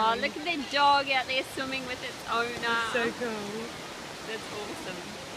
Oh, look at that dog out there swimming with its owner. So cool. That's awesome.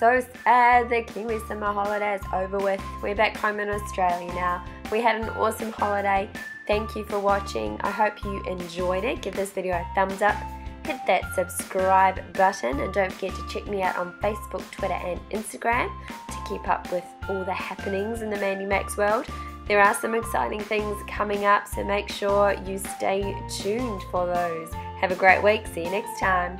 So sad the Kiwi summer holiday is over with. We're back home in Australia now. We had an awesome holiday. Thank you for watching. I hope you enjoyed it. Give this video a thumbs up. Hit that subscribe button and don't forget to check me out on Facebook, Twitter and Instagram to keep up with all the happenings in the Mandi Makes world. There are some exciting things coming up, so make sure you stay tuned for those. Have a great week. See you next time.